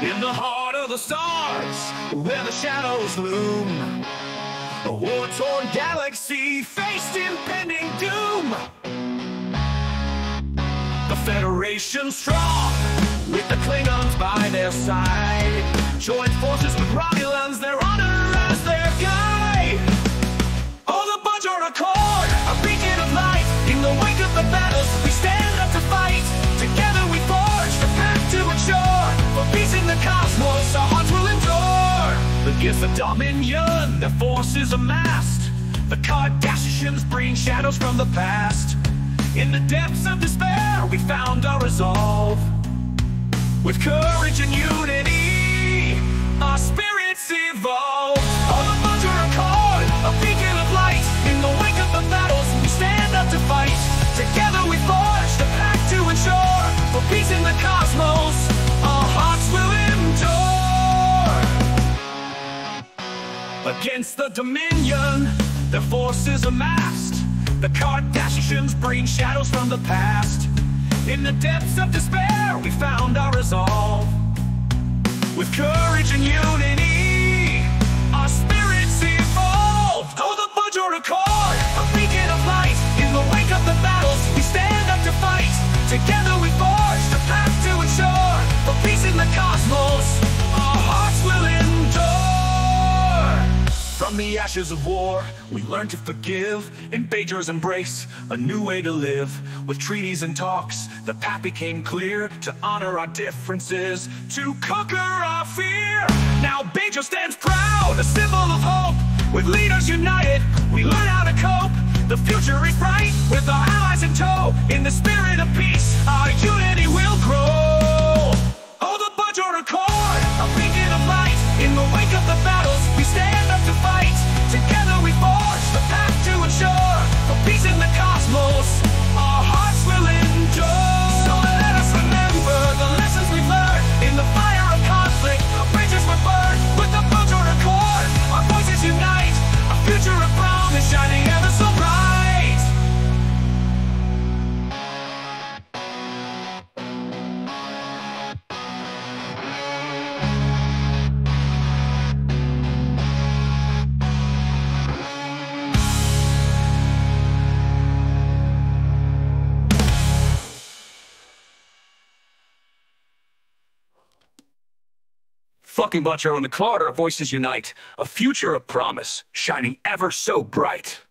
In the heart of the stars, where the shadows loom, a war-torn galaxy faced impending doom. The Federation strong, Against the Dominion, their forces amassed, the Cardassians bring shadows from the past. In the depths of despair, we found our resolve. With courage and unity, our spirits Against the Dominion, their forces amassed. The Cardassians bring shadows from the past. In the depths of despair, we found our resolve. With courage and unity, From the ashes of war, we learn to forgive. In Bajor's embrace, a new way to live. With treaties and talks, the path became clear. To honor our differences, to conquer our fear. Now Bajor stands proud, a symbol of hope. With leaders united, we learn how to cope. The future is bright, with our allies in tow. In the spirit of peace, Fucking Butcher on the our voices unite. A future of promise, shining ever so bright.